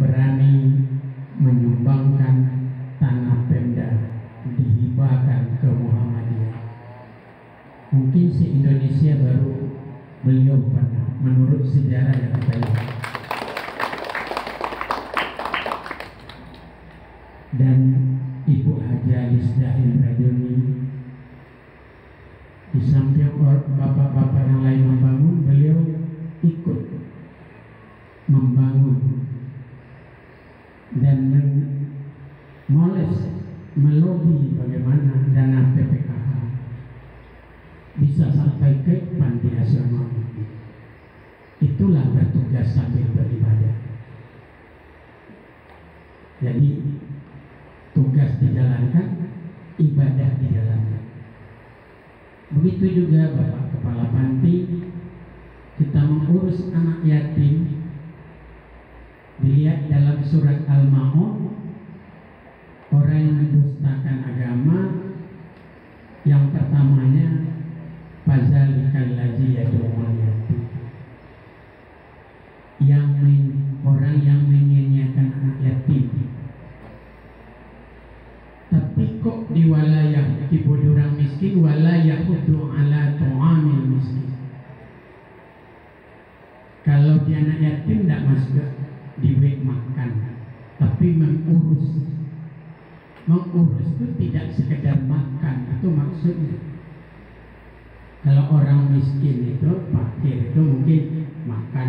berani menyumbangkan tanah Pemda dihibahkan ke Muhammadiyah. Mungkin se Indonesia baru beliau pernah menurut sejarah yang kita lihat. Dan Ibu Haji Indrajuni di membangun dan memoles melobi bagaimana dana PPKH bisa sampai ke panti asuhan itulah bertugas sambil beribadah. Jadi tugas dijalankan ibadah dijalankan. Begitu juga Bapak Kepala Panti kita mengurus anak yatim dilihat dalam surat Al-Ma'un orang yang mendustakan agama yang pertamanya fazalikal yatim yang men, orang yang menyanyiakan anak yatim. Tapi kok di wilayah di orang miskin wilayah hudu ala tu'amil miskin? Kalau dia anak yatim tidak masuk diwek makan tapi mengurus. Mengurus itu tidak sekedar makan itu maksudnya. Kalau orang miskin itu fakir itu mungkin makan